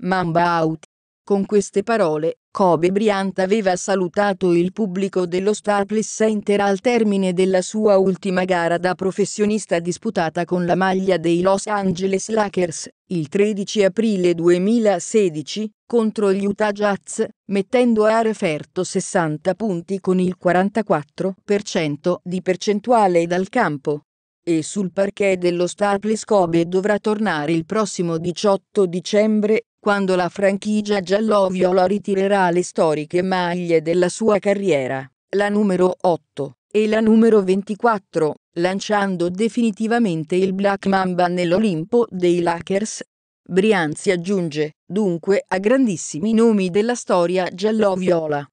Mamba out. Con queste parole, Kobe Bryant aveva salutato il pubblico dello Staples Center al termine della sua ultima gara da professionista disputata con la maglia dei Los Angeles Lakers, il 13 aprile 2016, contro gli Utah Jazz, mettendo a referto 60 punti con il 44% di percentuale dal campo e sul parquet dello Staples Kobe dovrà tornare il prossimo 18 dicembre, quando la franchigia giallo-viola ritirerà le storiche maglie della sua carriera, la numero 8 e la numero 24, lanciando definitivamente il Black Mamba nell'Olimpo dei Lakers. Brianzi aggiunge, dunque, a grandissimi nomi della storia giallo-viola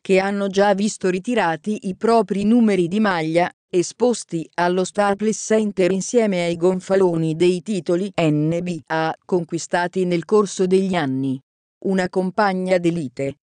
che hanno già visto ritirati i propri numeri di maglia, esposti allo Staples Center insieme ai gonfaloni dei titoli NBA conquistati nel corso degli anni. Una compagna d'elite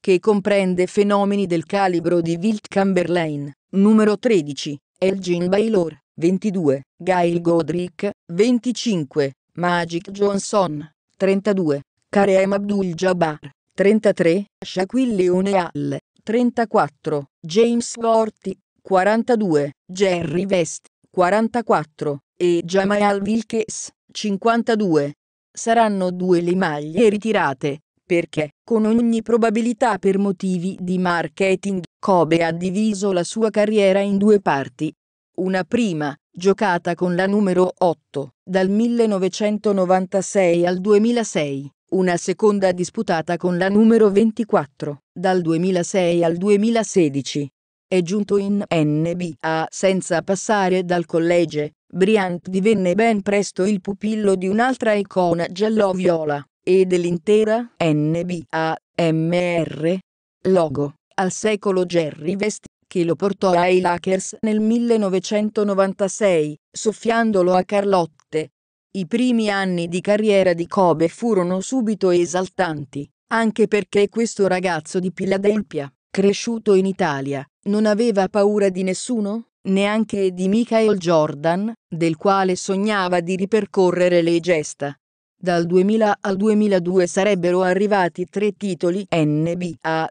che comprende fenomeni del calibro di Wilt Chamberlain, numero 13, Elgin Baylor, 22, Gail Godric, 25, Magic Johnson, 32, Kareem Abdul-Jabbar, 33, Shaquille O'Neal, 34, James Worthy, 42, Jerry West, 44, e Jamal Wilkes, 52. Saranno due le maglie ritirate, perché, con ogni probabilità per motivi di marketing, Kobe ha diviso la sua carriera in due parti. Una prima, giocata con la numero 8, dal 1996 al 2006, una seconda disputata con la numero 24, dal 2006 al 2016 è giunto in NBA senza passare dal college. Bryant divenne ben presto il pupillo di un'altra icona giallo-viola e dell'intera NBA MR. Logo, al secolo Jerry West, che lo portò ai Lakers nel 1996, soffiandolo a Carlotte. I primi anni di carriera di Kobe furono subito esaltanti, anche perché questo ragazzo di Philadelphia, cresciuto in Italia, non aveva paura di nessuno, neanche di Michael Jordan, del quale sognava di ripercorrere le gesta. Dal 2000 al 2002 sarebbero arrivati tre titoli NBA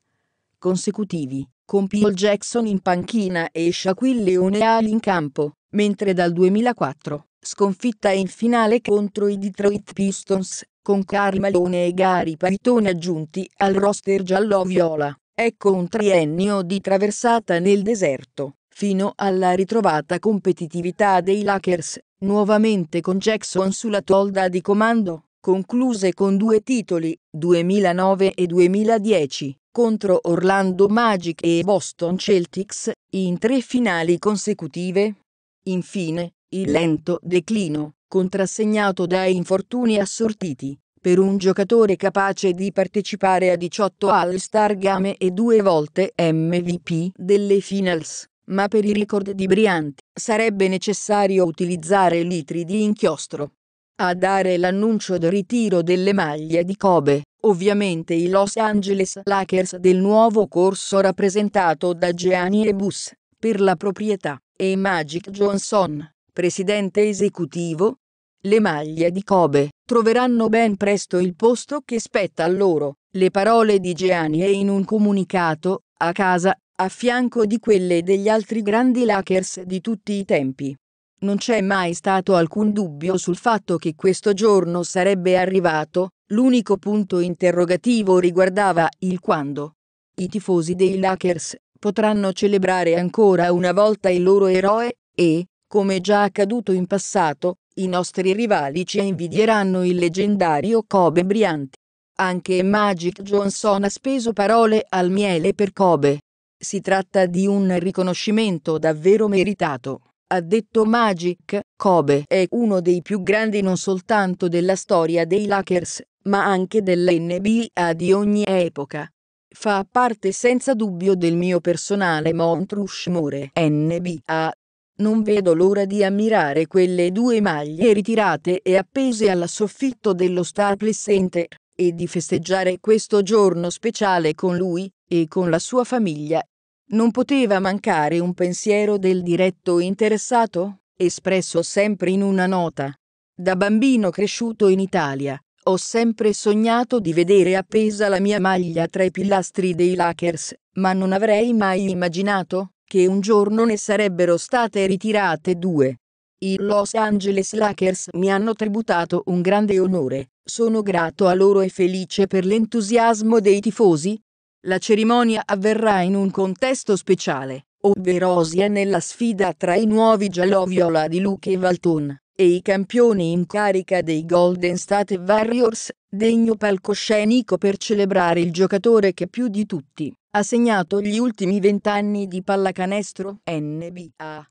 consecutivi, con Phil Jackson in panchina e Shaquille O'Neal in campo, mentre dal 2004, sconfitta in finale contro i Detroit Pistons, con Karl Malone e Gary Payton aggiunti al roster giallo-viola. Ecco un triennio di traversata nel deserto, fino alla ritrovata competitività dei Lakers, nuovamente con Jackson sulla tolda di comando, concluse con due titoli, 2009 e 2010, contro Orlando Magic e Boston Celtics, in tre finali consecutive. Infine, il lento declino, contrassegnato da infortuni assortiti, per un giocatore capace di partecipare a 18 All-Star Game e due volte MVP delle Finals, ma per i record di Bryant sarebbe necessario utilizzare litri di inchiostro. A dare l'annuncio del ritiro delle maglie di Kobe, ovviamente i Los Angeles Lakers del nuovo corso rappresentato da Gianni Ebus, per la proprietà, e Magic Johnson, presidente esecutivo, le maglie di Kobe troveranno ben presto il posto che spetta a loro. Le parole di Gianni e in un comunicato, a casa, a fianco di quelle degli altri grandi Lakers di tutti i tempi. Non c'è mai stato alcun dubbio sul fatto che questo giorno sarebbe arrivato, l'unico punto interrogativo riguardava il quando. I tifosi dei Lakers potranno celebrare ancora una volta il loro eroe e, come già accaduto in passato, i nostri rivali ci invidieranno il leggendario Kobe Bryant. Anche Magic Johnson ha speso parole al miele per Kobe. Si tratta di un riconoscimento davvero meritato. Ha detto Magic, Kobe è uno dei più grandi non soltanto della storia dei Lakers, ma anche dell'NBA di ogni epoca. Fa parte senza dubbio del mio personale Mount Rushmore NBA non vedo l'ora di ammirare quelle due maglie ritirate e appese al soffitto dello Staples Center, e di festeggiare questo giorno speciale con lui, e con la sua famiglia. Non poteva mancare un pensiero del diretto interessato, espresso sempre in una nota. Da bambino cresciuto in Italia, Ho sempre sognato di vedere appesa la mia maglia tra i pilastri dei Lakers, ma non avrei mai immaginato che un giorno ne sarebbero state ritirate due. I Los Angeles Lakers mi hanno tributato un grande onore, sono grato a loro e felice per l'entusiasmo dei tifosi. La cerimonia avverrà in un contesto speciale, ovvero sia nella sfida tra i nuovi giallo-viola di Luke e Valton e i campioni in carica dei Golden State Warriors, degno palcoscenico per celebrare il giocatore che più di tutti ha segnato gli ultimi vent'anni di pallacanestro NBA.